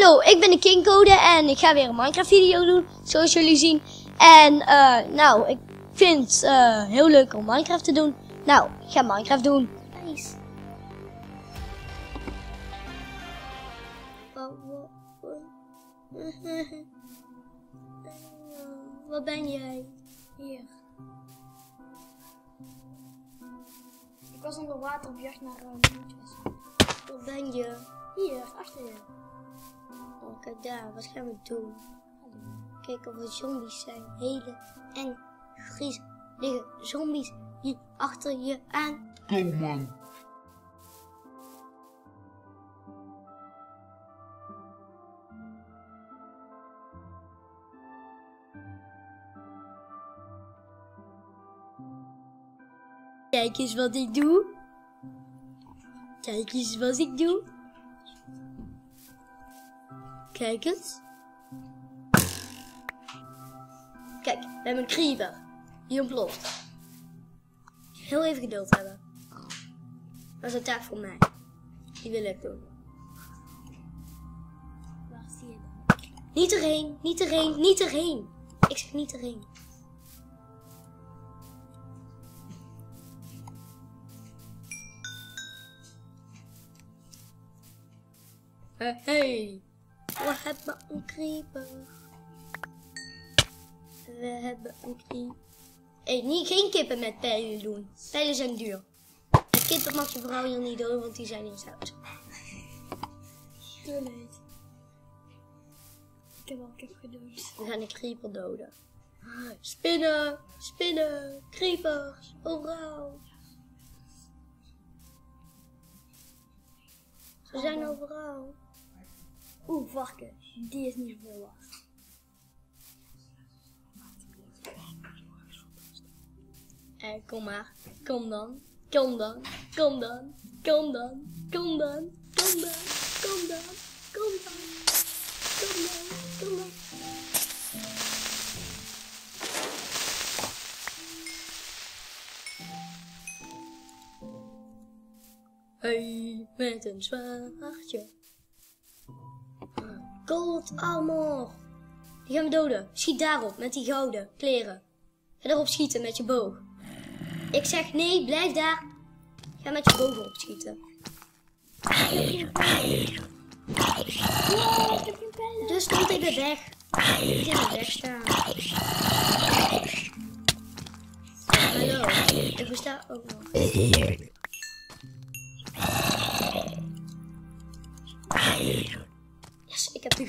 Hallo, ik ben de Kingcode en ik ga weer een Minecraft video doen, zoals jullie zien. En eh, nou, ik vind het eh, heel leuk om Minecraft te doen. Nou, ik ga Minecraft doen. Nice. Wat ben jij? Hier. Ik was onder water op jacht naar uh. Wat ben je? Hier, achter je. Kijk daar, wat gaan we doen? Kijk of er zombies zijn. Hele en griezelige zombies die achter je aan. Kom man. Kijk eens wat ik doe. Kijk eens wat ik doe. Kijk eens. Kijk, we hebben een creeper. Die ontploft. Heel even geduld hebben. Dat is een taak voor mij. Die wil ik doen. Waar zie je dan? Niet erheen, niet erheen, niet erheen. Ik zeg niet erheen. Hey, hey. We hebben een creeper. We hebben een creeper. Hey, niet, geen kippen met pijlen doen. Pijlen zijn duur. En kippen mag je vooral hier niet doen, want die zijn in zout. Too late. Ik heb al kip gedood. We gaan de creeper doden. Spinnen, spinnen, creepers, overal. Ze zijn overal. Oeh, varken. Die is niet zoveel waard. Eh, kom maar. Kom dan. Kom dan. Kom dan. Kom dan. Kom dan. Kom dan. Kom dan. Kom dan. Kom dan. Kom dan. Hey, met een zwaardje. Gold armor. Die gaan we doden. Schiet daarop met die gouden kleren. Ga erop schieten met je boog. Ik zeg nee, blijf daar. Ga met je boog erop schieten. Dus stond ik weer weg. Ik in de weg staan. Hallo, ik besta ook nog.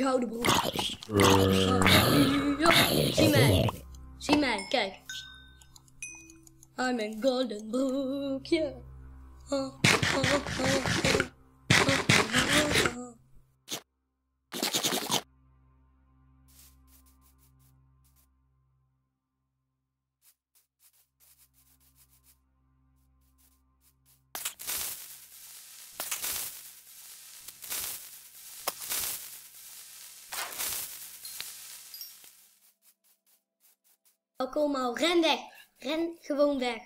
Gouden broek. Zie mij. Zie mij, kijk. I'm in golden broekje. Oh, oh, oh, kom al, ren weg. Ren gewoon weg.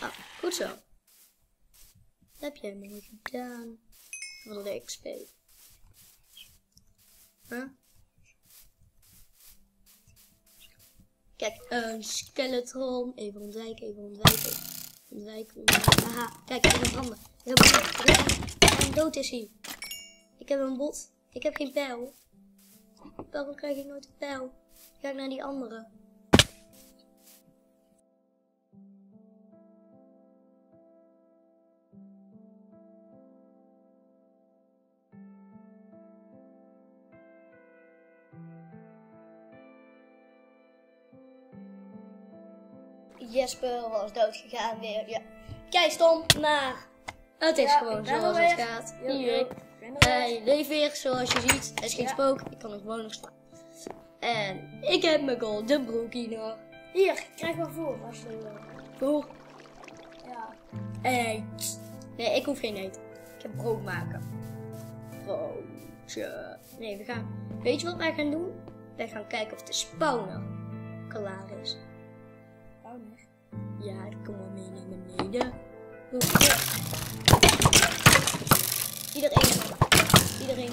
Ah, goed zo. Dat heb jij mooi gedaan. Voor de XP. Huh? Kijk, een skeleton. Even ontwijken, even ontwijken. Ontwijken, ontwijken. Haha, kijk, ik heb een branden. Ik heb een En dood is hij. Ik heb een bot. Ik heb geen pijl. Waarom krijg ik nooit een pijl? Ik naar die andere. Jesper was dood gegaan weer. Ja. Kijk stom, maar het is Ja, gewoon zoals er het gaat. Er hij leeft weer zoals je ziet. Hij is geen spook, ik kan hem gewoon nog slaan. En ik heb mijn golden broekie nog. Hier, krijg maar voor als je wil. Voor Ja. eet. Nee, ik hoef geen eten. Ik heb brood maken. Broodje. Nee, we gaan. Weet je wat wij gaan doen? Wij gaan kijken of de spawner klaar is. Bouwner. Ja, kom maar mee naar beneden. Iedereen, iedereen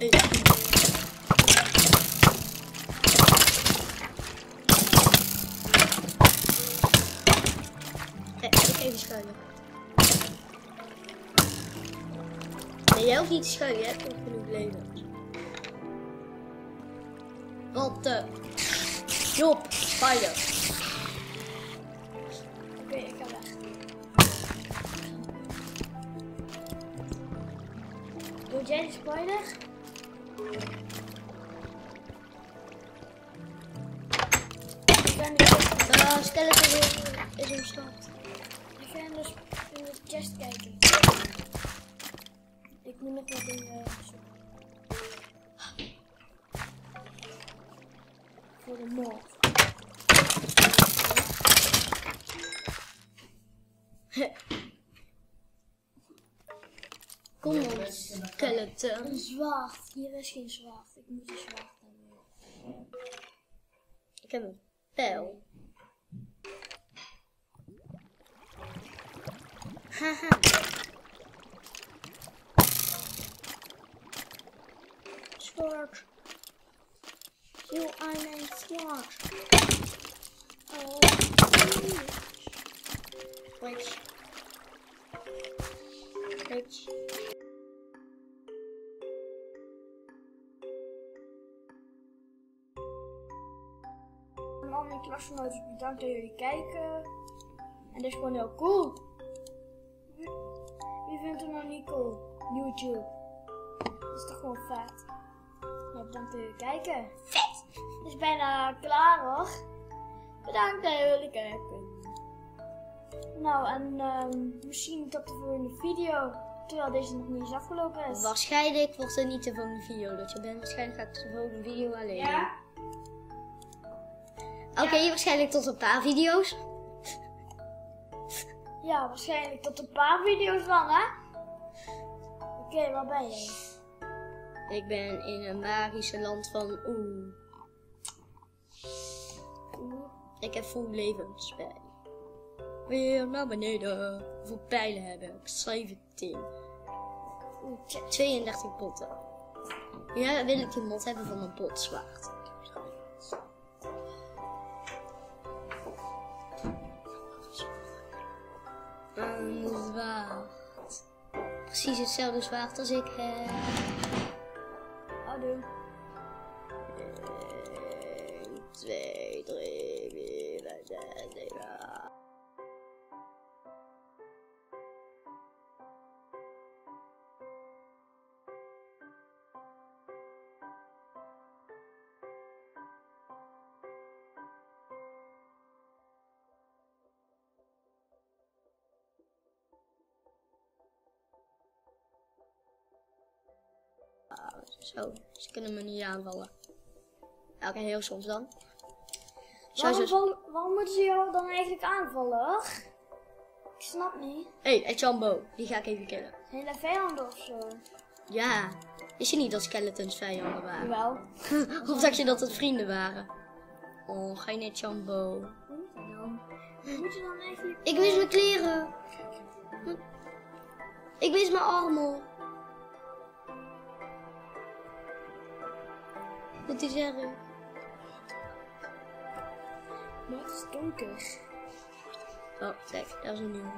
Eh, ik even schuilen. Nee, jij hoeft niet te schuilen, je hebt genoeg leven. Wat de... Eh, Job, spider. Oké, ik ga weg. Doe jij de spider? Uh, skeleton is, stad. ik ga in de, in de chest kijken. Ik moet nog wat dingen zoeken. Voor de moord. Kom dan, skeleton. Een zwaard. Hier is geen zwaard. Ik moet een zwaard hebben. Ik heb een pijl. Haha. Sword. You are my sword. Oh. Which? Which? En al mijn klasgenoten bedankt dat jullie kijken. En dit is gewoon heel cool. Wie vindt het nou niet cool? YouTube. Dat is toch gewoon vet. Nou, bedankt dat jullie kijken. Vet! Het is bijna klaar hoor. Bedankt dat jullie kijken. Nou, en ehm, misschien tot de volgende video. Terwijl deze nog niet eens afgelopen is. Waarschijnlijk wordt het niet de volgende video dat je bent. Waarschijnlijk gaat de volgende video alleen. Ja? Oké, waarschijnlijk tot een paar video's. Ja, waarschijnlijk tot een paar video's dan, hè? Oké, waar ben je? Ik ben in een magische land van Oeh. Oeh. Ik heb full levensspel. Weer naar beneden. Hoeveel pijlen heb ik? 17. Oeh, tja, 32 potten. Ja, wil ik de mod hebben van een potzwaard. Een zwaard. Precies hetzelfde zwaard als ik heb. Hallo. 1, 2, 3, 4, 5, 6, 7, Zo, ze kunnen me niet aanvallen. Oké, heel soms dan. Waarom, val- waarom moeten ze jou dan eigenlijk aanvallen, hoor? Ik snap niet. Hé, hey, Jumbo, die ga ik even killen. Er vijanden of zo? Ja, wist je niet dat skeletons vijanden waren? Jawel. of dacht je dat het vrienden waren? Oh, ga je net Jumbo. Hoe moet dat dan? Hoe moet je dan eigenlijk... Ik mis mijn kleren. Ik mis mijn armor. Wat is er? Maar het is donker. Oh, kijk, daar is een nieuwe.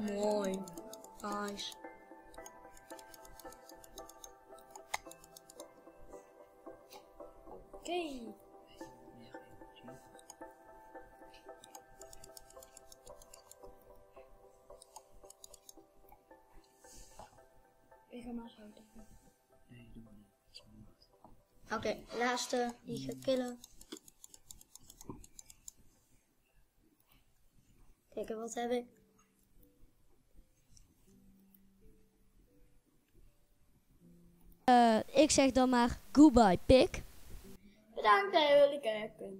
Mooi. Nice. Oké. Ik ga maar zo doen. Oké, laatste die ik ga killen. Kijken, wat heb ik? ik zeg dan maar goodbye, pik. Bedankt dat jullie kijken.